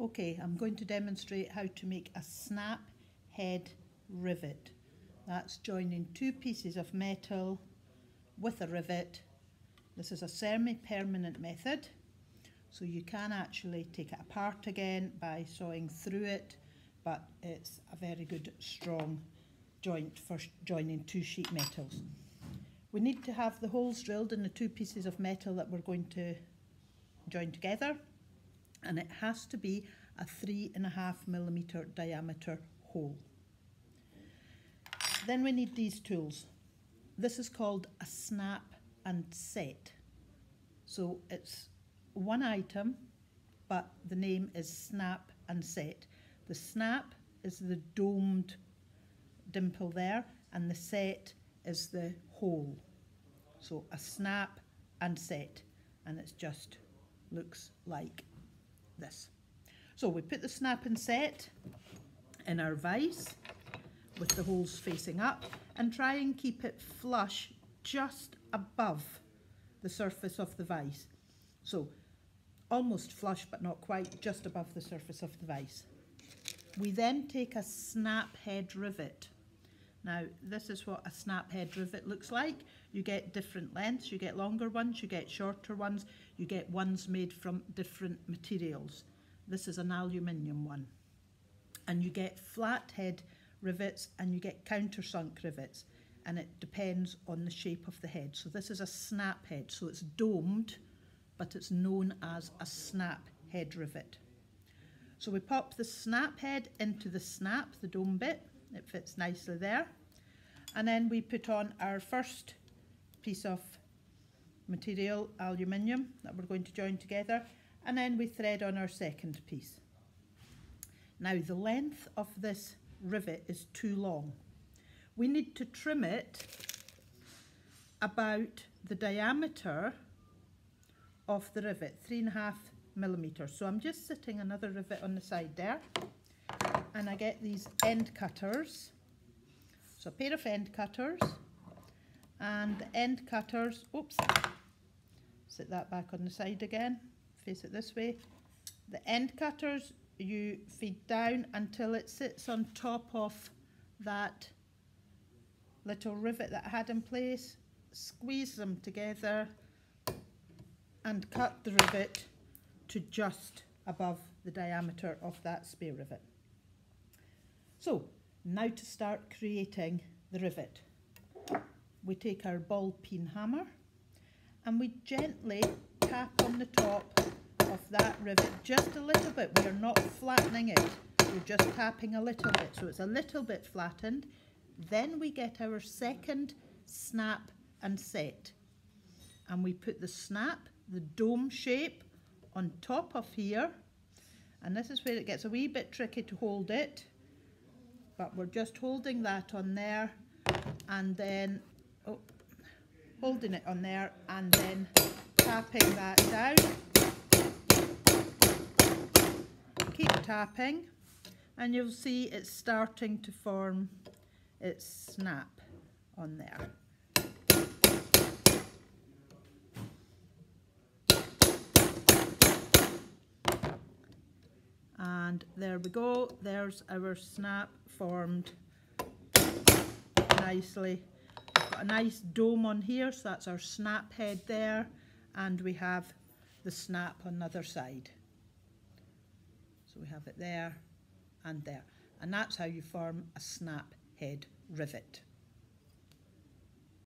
Okay, I'm going to demonstrate how to make a snap head rivet. That's joining two pieces of metal with a rivet. This is a semi-permanent method, so you can actually take it apart again by sawing through it, but it's a very good strong joint for joining two sheet metals. We need to have the holes drilled in the two pieces of metal that we're going to join together and it has to be a three and a half millimeter diameter hole. Then we need these tools. This is called a snap and set. So it's one item, but the name is snap and set. The snap is the domed dimple there, and the set is the hole. So a snap and set, and it just looks like this. So we put the snap and set in our vise with the holes facing up and try and keep it flush just above the surface of the vise. So almost flush but not quite, just above the surface of the vise. We then take a snap head rivet. Now this is what a snap head rivet looks like. You get different lengths, you get longer ones, you get shorter ones, you get ones made from different materials. This is an aluminium one. And you get flat head rivets and you get countersunk rivets and it depends on the shape of the head. So this is a snap head, so it's domed, but it's known as a snap head rivet. So we pop the snap head into the snap, the dome bit, it fits nicely there. And then we put on our first piece of material, aluminium, that we're going to join together and then we thread on our second piece. Now the length of this rivet is too long. We need to trim it about the diameter of the rivet, three and a half millimetres. So I'm just sitting another rivet on the side there and I get these end cutters. So a pair of end cutters and the end cutters, oops, sit that back on the side again face it this way. The end cutters you feed down until it sits on top of that little rivet that I had in place. Squeeze them together and cut the rivet to just above the diameter of that spare rivet. So now to start creating the rivet. We take our ball peen hammer and we gently tap on the top of that rivet just a little bit. We are not flattening it. We're just tapping a little bit. So it's a little bit flattened. Then we get our second snap and set. And we put the snap, the dome shape, on top of here. And this is where it gets a wee bit tricky to hold it. But we're just holding that on there. And then, oh, holding it on there. And then tapping that down. Keep tapping and you'll see it's starting to form its snap on there. And there we go, there's our snap formed nicely got a nice dome on here, so that's our snap head there, and we have the snap on the other side. So we have it there and there. And that's how you form a snap head rivet.